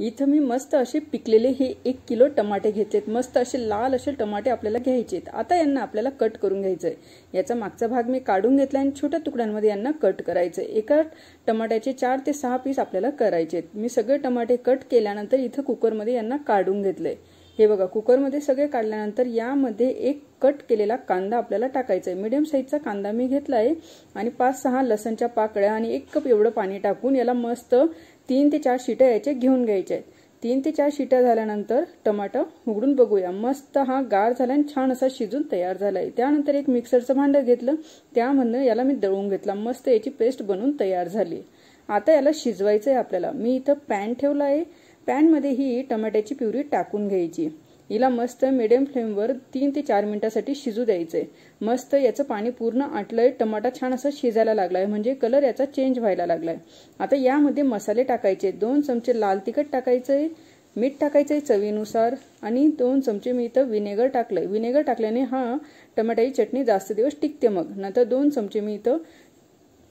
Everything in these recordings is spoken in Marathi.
इथं मी मस्त असे पिकलेले हे एक किलो टमाटे घेतलेत. मस्त असे लाल असे टमाटे आपल्याला घ्यायचेत आता यांना आपल्याला कट करून घ्यायचंय. याचा मागचा भाग मी काढून घेतला आणि छोट्या तुकड्यांमध्ये यांना कट करायचंय. एका टमाट्याचे चार ते सहा पीस आपल्याला करायचेत मी सगळे टमाटे कट केल्यानंतर इथं कुकरमध्ये यांना काढून घेतलंय. हे बघा कुकरमध्ये सगळे काढल्यानंतर यामध्ये एक कट केलेला कांदा आपल्याला टाकायचा आहे मिडियम साईजचा कांदा मी घेतला आहे आणि पाच सहा लसणच्या पाकळ्या आणि एक कप एवढं पाणी टाकून याला मस्त तीन ते चार शिट्या याचे घेऊन घ्यायचे आहेत तीन ते चार शिट्या झाल्यानंतर टमाटर उघडून बघूया. मस्त हा गार झाला आणि छान असा शिजून तयार झालाय. त्यानंतर एक मिक्सरचं भांडं घेतलं. त्यामधनं याला मी दळून घेतला. मस्त याची पेस्ट बनवून तयार झाली. आता याला शिजवायचं आहे आपल्याला. मी इथं पॅन ठेवला आहे पॅनमध्ये ही टमाट्याची प्युरी टाकून घ्यायची. हिला मस्त मिडियम फ्लेमवर तीन ते चार मिनिटासाठी शिजू द्यायचंय. मस्त याचं पाणी पूर्ण आटलंय टमाटा छान असं शिजायला लागलाय म्हणजे कलर याचा चेंज व्हायला लागलाय. आता यामध्ये मसाले टाकायचे दोन चमचे लाल तिखट टाकायचंय मीठ टाकायचंय चवीनुसार आणि दोन चमचे मी इथं विनेगर टाकलंय. विनेगर टाकल्याने हा टमाट्याची चटणी जास्त दिवस टिकते मग. नंतर दोन चमचे मी इथं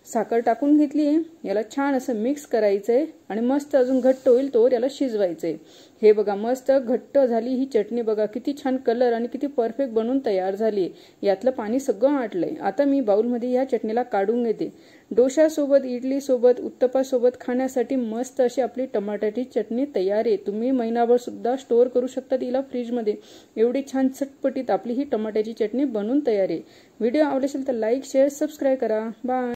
साखर टाकून घेतली आहे याला छान असं मिक्स करायचं आहे आणि मस्त अजून घट्ट होईल तोवर याला शिजवायचं आहे हे बघा मस्त घट्ट झाली ही चटणी बघा किती छान कलर आणि किती परफेक्ट बनून तयार झाली यातलं पाणी सगळं आटलंय. आता मी बाऊलमध्ये या चटणीला काढून घेते. डोशासोबत इडलीसोबत उत्तपासोबत खाण्यासाठी मस्त अशी आपली टमाट्याची चटणी तयार आहे. तुम्ही महिनाभर सुद्धा स्टोअर करू शकता तिला फ्रीजमध्ये. एवढी छान चटपटीत आपली ही टमाट्याची चटणी बनून तयार आहे. व्हिडिओ आवडेल तर लाईक शेअर सबस्क्राईब करा. बाय